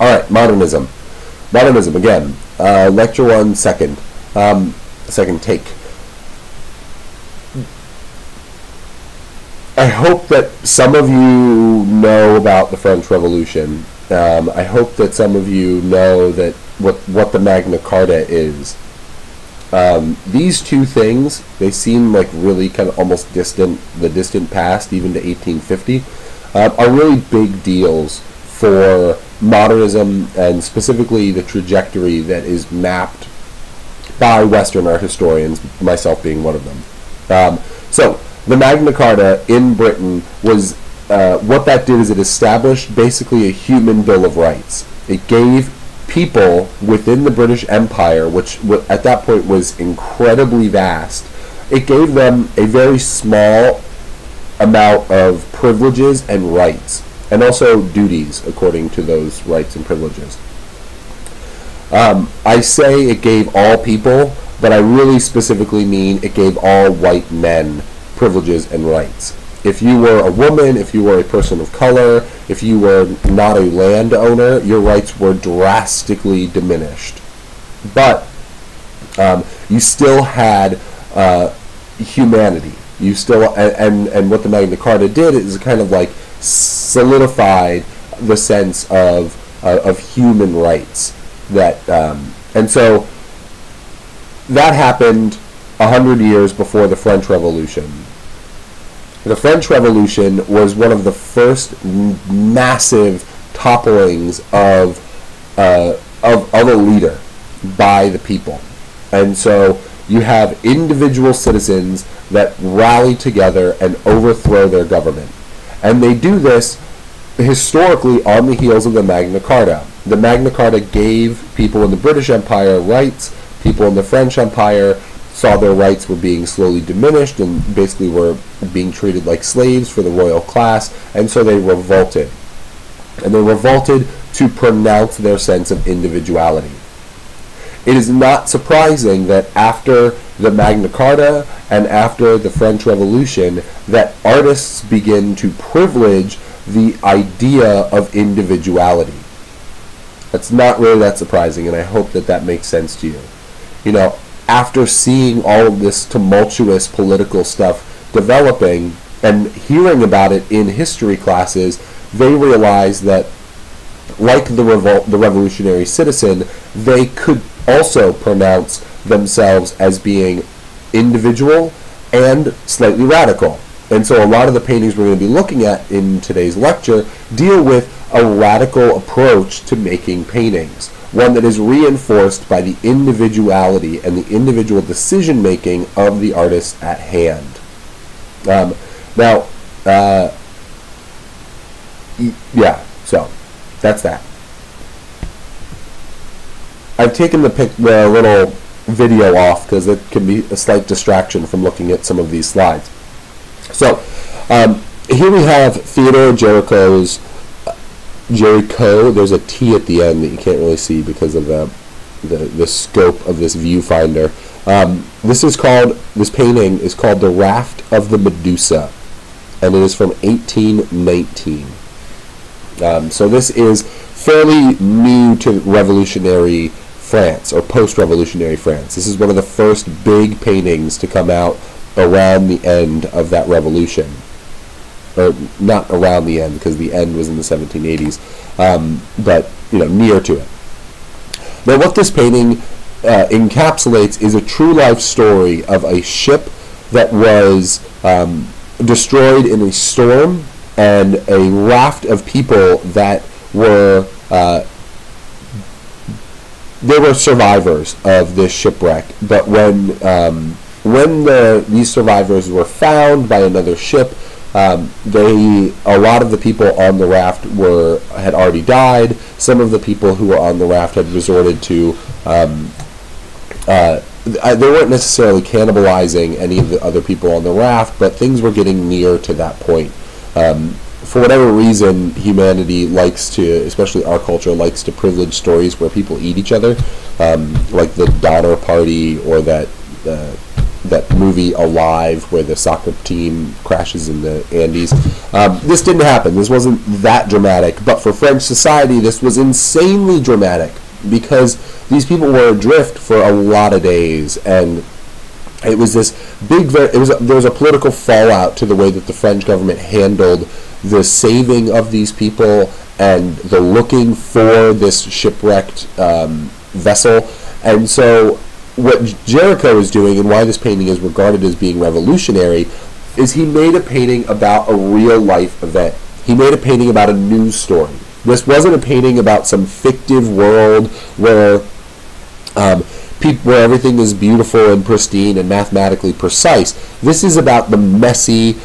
All right, modernism. Modernism again. Uh, lecture one, second, um, second take. I hope that some of you know about the French Revolution. Um, I hope that some of you know that what what the Magna Carta is. Um, these two things they seem like really kind of almost distant, the distant past, even to 1850, uh, are really big deals for modernism and specifically the trajectory that is mapped by Western art historians, myself being one of them. Um, so the Magna Carta in Britain was uh, what that did is it established basically a human bill of rights. It gave people within the British Empire, which at that point was incredibly vast, it gave them a very small amount of privileges and rights, and also duties according to those rights and privileges. Um, I say it gave all people, but I really specifically mean it gave all white men privileges and rights. If you were a woman, if you were a person of color, if you were not a landowner, your rights were drastically diminished. But um, you still had uh, humanity. You still and, and and what the Magna Carta did is kind of like solidified the sense of uh, of human rights that um, and so that happened a hundred years before the French Revolution. The French Revolution was one of the first massive topplings of, uh, of, of a leader by the people. And so you have individual citizens that rally together and overthrow their government. And they do this historically on the heels of the Magna Carta. The Magna Carta gave people in the British Empire rights, people in the French Empire saw their rights were being slowly diminished and basically were being treated like slaves for the royal class, and so they revolted. And they revolted to pronounce their sense of individuality. It is not surprising that after the Magna Carta and after the French Revolution that artists begin to privilege the idea of individuality. That's not really that surprising, and I hope that that makes sense to you. You know, after seeing all of this tumultuous political stuff developing and hearing about it in history classes, they realized that, like the revolt, the revolutionary citizen, they could also pronounce themselves as being individual and slightly radical. And so a lot of the paintings we're going to be looking at in today's lecture deal with a radical approach to making paintings one that is reinforced by the individuality and the individual decision making of the artist at hand. Um, now, uh, yeah, so that's that. I've taken the, pic- the little video off because it can be a slight distraction from looking at some of these slides. So, um, here we have Theodore Géricault's Géricault. There's a T at the end that you can't really see because of the the, the scope of this viewfinder. Um, this is called this painting is called the Raft of the Medusa, and it is from 1819. Um, so this is fairly new to revolutionary France or post-revolutionary France. This is one of the first big paintings to come out around the end of that revolution or not around the end because the end was in the 1780s, um, but you know near to it. Now, what this painting uh, encapsulates is a true life story of a ship that was um, destroyed in a storm and a raft of people that were uh, they were survivors of this shipwreck. But when um, when the these survivors were found by another ship, um, they a lot of the people on the raft were had already died. Some of the people who were on the raft had resorted to. Um, uh, they weren't necessarily cannibalizing any of the other people on the raft, but things were getting near to that point. Um, for whatever reason, humanity likes to, especially our culture, likes to privilege stories where people eat each other, um, like the Donner Party or that uh, that movie Alive, where the soccer team crashes in the Andes. Um, this didn't happen. This wasn't that dramatic, but for French society, this was insanely dramatic because these people were adrift for a lot of days, and it was this big. It was there was a political fallout to the way that the French government handled the saving of these people and the looking for this shipwrecked um, vessel, and so what Géricault is doing and why this painting is regarded as being revolutionary is he made a painting about a real life event. He made a painting about a news story. This wasn't a painting about some fictive world where um, where everything is beautiful and pristine and mathematically precise. This is about the messy,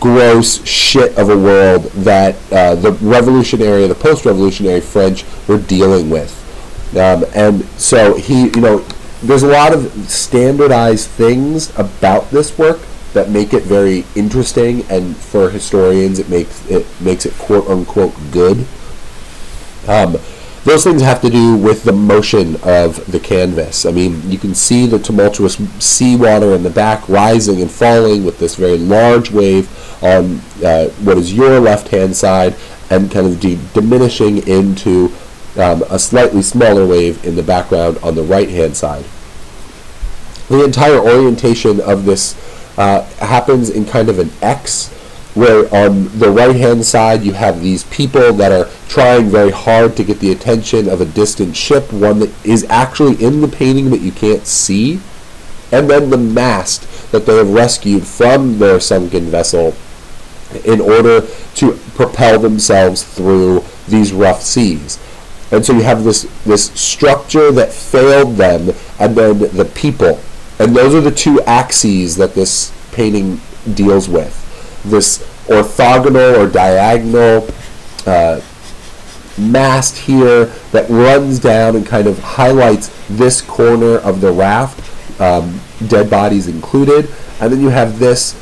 gross shit of a world that uh, the revolutionary, the post-revolutionary French were dealing with. Um, and so he, you know, there's a lot of standardized things about this work that make it very interesting, and for historians, it makes it makes it quote unquote good. Um, those things have to do with the motion of the canvas. I mean, you can see the tumultuous seawater in the back rising and falling with this very large wave on uh, what is your left hand side and kind of de- diminishing into um, a slightly smaller wave in the background on the right hand side. The entire orientation of this uh, happens in kind of an X where on the right hand side you have these people that are trying very hard to get the attention of a distant ship, one that is actually in the painting but you can't see, and then the mast that they have rescued from their sunken vessel in order to propel themselves through these rough seas. And so you have this, this structure that failed them, and then the people. And those are the two axes that this painting deals with. This orthogonal or diagonal uh, mast here that runs down and kind of highlights this corner of the raft, um, dead bodies included. And then you have this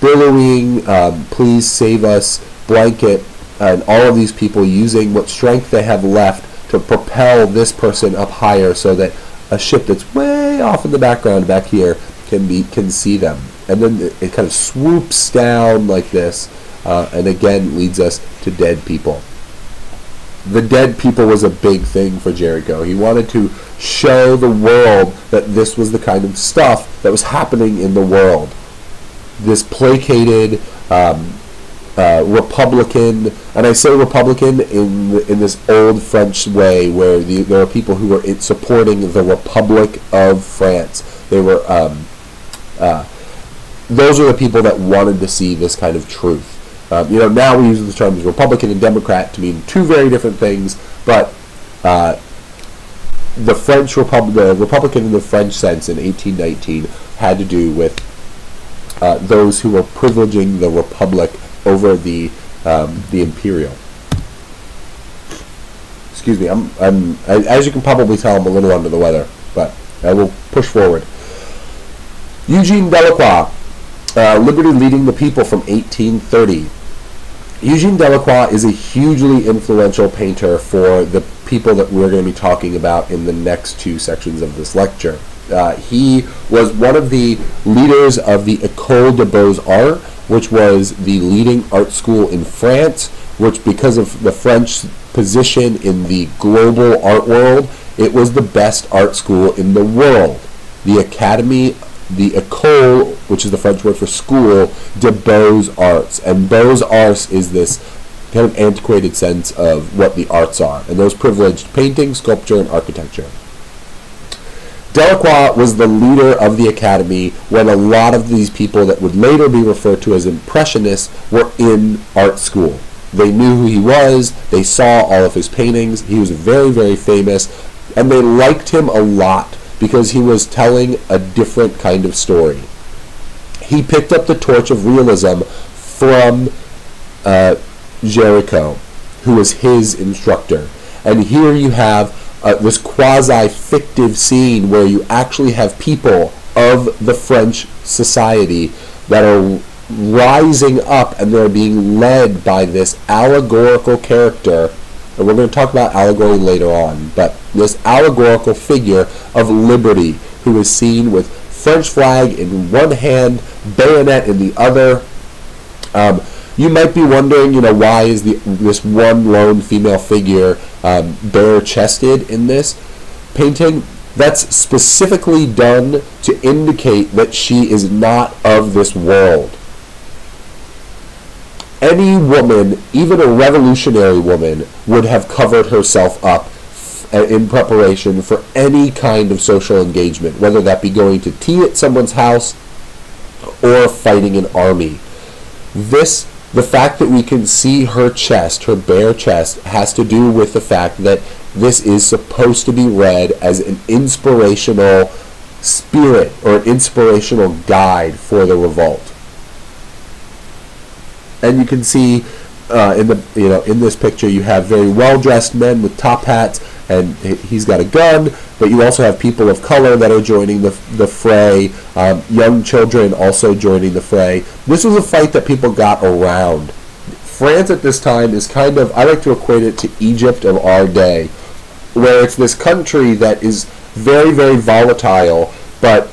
billowing, um, please save us blanket, and all of these people using what strength they have left to propel this person up higher so that a ship that's way off in the background back here can be can see them and then it, kind of swoops down like this uh, and again leads us to dead people the dead people was a big thing for Géricault. He wanted to show the world that this was the kind of stuff that was happening in the world. This placated, um, uh, Republican, and I say Republican in in this old French way, where the, there are people who were supporting the Republic of France. They were um, uh, those are the people that wanted to see this kind of truth. Um, you know, now we use the terms Republican and Democrat to mean two very different things, but uh, the French Republic, the Republican in the French sense in 1819 had to do with uh, those who were privileging the Republic over the um, the imperial. Excuse me, I'm, I'm as you can probably tell, I'm a little under the weather, but I will push forward. Eugene Delacroix, uh, Liberty Leading the People from 1830. Eugene Delacroix is a hugely influential painter for the people that we're going to be talking about in the next two sections of this lecture. Uh, he was one of the leaders of the École des Beaux-Arts, which was the leading art school in France, which because of the French position in the global art world, it was the best art school in the world. The Academy, the École, which is the French word for school, de Beaux-Arts. And Beaux-Arts is this kind of antiquated sense of what the arts are. And those privileged painting, sculpture, and architecture. Delacroix was the leader of the academy when a lot of these people that would later be referred to as impressionists were in art school. They knew who he was, they saw all of his paintings, he was very, very famous, and they liked him a lot because he was telling a different kind of story. He picked up the torch of realism from uh, Géricault, who was his instructor. And here you have uh, this quasi-fictive scene where you actually have people of the French society that are rising up and they're being led by this allegorical character and we're going to talk about allegory later on but this allegorical figure of liberty who is seen with French flag in one hand, bayonet in the other. Um, you might be wondering, you know, why is the, this one lone female figure um, bare-chested in this painting? That's specifically done to indicate that she is not of this world. Any woman, even a revolutionary woman, would have covered herself up in preparation for any kind of social engagement, whether that be going to tea at someone's house or fighting an army. This, the fact that we can see her chest, her bare chest, has to do with the fact that this is supposed to be read as an inspirational spirit or an inspirational guide for the revolt. And you can see uh, in the you know in this picture you have very well dressed men with top hats and he's got a gun but you also have people of color that are joining the, the fray um, young children also joining the fray. This was a fight that people got around. France at this time is kind of I like to equate it to Egypt of our day where it's this country that is very very volatile but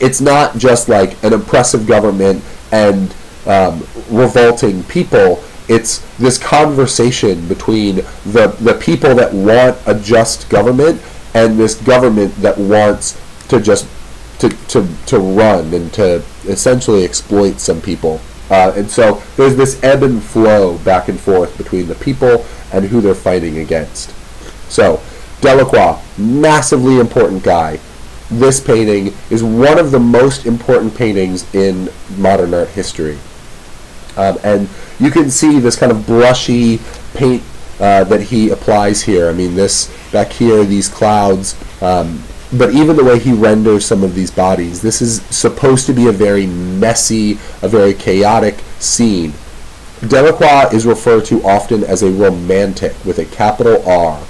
it's not just like an oppressive government and um, revolting people. It's this conversation between the, the people that want a just government and this government that wants to just to, to, to run and to essentially exploit some people. Uh, and so there's this ebb and flow back and forth between the people and who they're fighting against. So Delacroix, massively important guy. This painting is one of the most important paintings in modern art history. Um, and you can see this kind of brushy paint uh, that he applies here. I mean, this back here, these clouds, um, but even the way he renders some of these bodies, this is supposed to be a very messy, a very chaotic scene. Delacroix is referred to often as a romantic with a capital R,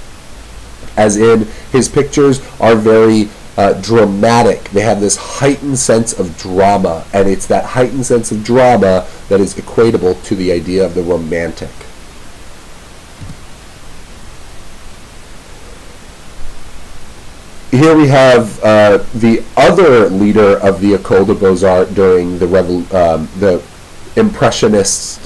as in his pictures are very uh, dramatic. They have this heightened sense of drama, and it's that heightened sense of drama that is equatable to the idea of the romantic. Here we have uh, the other leader of the École de Beaux-Arts during the, um, the Impressionist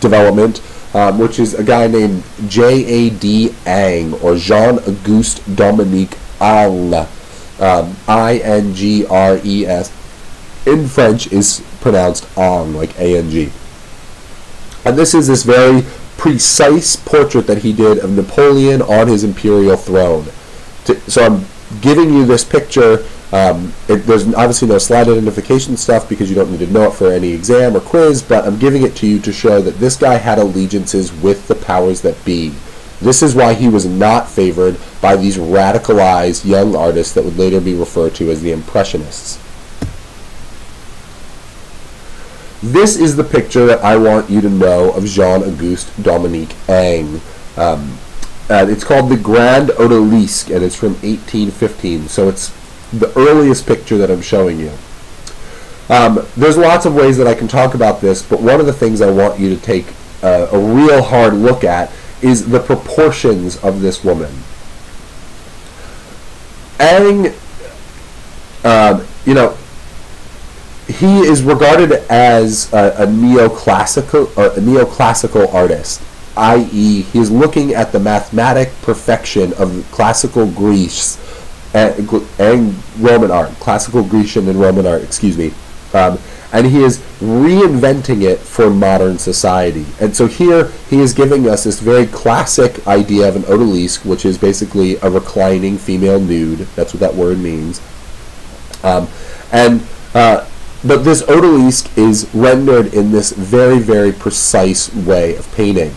development, um, which is a guy named J.A.D. Ang, or Jean-Auguste Dominique Ingres um, I N G R E S. In French is pronounced Ang, like A N G. And this is this very precise portrait that he did of Napoleon on his imperial throne. To, so I'm giving you this picture. Um, it, there's obviously no slide identification stuff because you don't need to know it for any exam or quiz, but I'm giving it to you to show that this guy had allegiances with the powers that be. This is why he was not favored by these radicalized young artists that would later be referred to as the Impressionists. This is the picture that I want you to know of Jean-Auguste Dominique Ang. Um, uh, it's called the Grand Odalisque, and it's from 1815, so it's the earliest picture that I'm showing you. Um, there's lots of ways that I can talk about this, but one of the things I want you to take uh, a real hard look at is the proportions of this woman. Ang, uh, you know, he is regarded as a, a neoclassical a neoclassical artist, i.e., he is looking at the mathematic perfection of classical Greece and, and Roman art, classical Grecian and Roman art. Excuse me. Um, and he is reinventing it for modern society. And so here he is giving us this very classic idea of an odalisque, which is basically a reclining female nude. That's what that word means. Um, and uh, but this odalisque is rendered in this very very precise way of painting.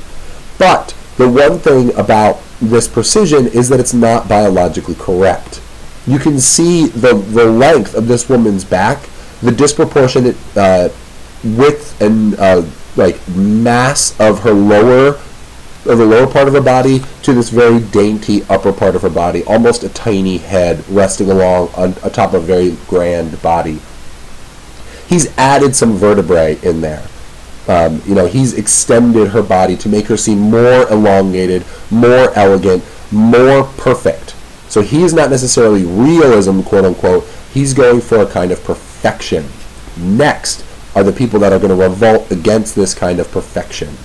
But the one thing about this precision is that it's not biologically correct. You can see the, the length of this woman's back the disproportionate uh, width and uh, like mass of her lower of the lower part of her body to this very dainty upper part of her body, almost a tiny head resting along on, on top of a very grand body. He's added some vertebrae in there. Um, you know, he's extended her body to make her seem more elongated, more elegant, more perfect. So he's not necessarily realism, quote unquote, He's going for a kind of perfection. Next are the people that are going to revolt against this kind of perfection.